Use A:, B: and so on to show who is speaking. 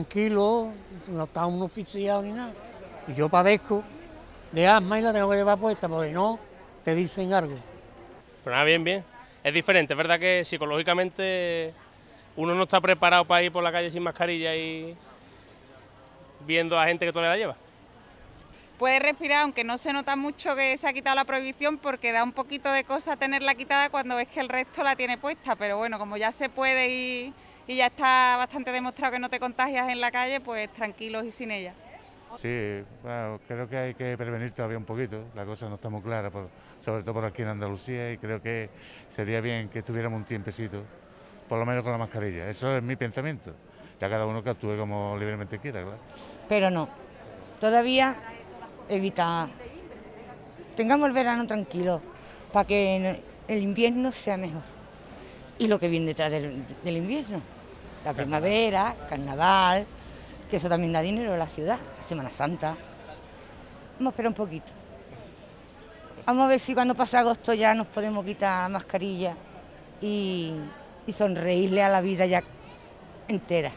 A: Tranquilo, no está un oficial ni nada. Y yo padezco de asma y la tengo que llevar puesta, porque no te dicen algo.
B: Pero nada, bien, bien. Es diferente, es verdad que psicológicamente uno no está preparado para ir por la calle sin mascarilla y viendo a gente que todavía la lleva.
C: Puede respirar, aunque no se nota mucho que se ha quitado la prohibición, porque da un poquito de cosa tenerla quitada cuando ves que el resto la tiene puesta. Pero bueno, como ya se puede y, y ya está bastante demostrado que no te contagias en la calle, pues tranquilos y sin ella.
D: Sí, bueno, creo que hay que prevenir todavía un poquito, la cosa no está muy clara, por- sobre todo por aquí en Andalucía, y creo que sería bien que estuviéramos un tiempecito, por lo menos con la mascarilla. Eso es mi pensamiento. Ya cada uno que actúe como libremente quiera, claro.
E: pero no. Todavía evita. Tengamos el verano tranquilo para que el invierno sea mejor. Y lo que viene detrás del, del invierno, la primavera, carnaval, que eso también da dinero a la ciudad, Semana Santa. Vamos a esperar un poquito. Vamos a ver si cuando pase agosto ya nos podemos quitar la mascarilla y, y sonreírle a la vida ya entera.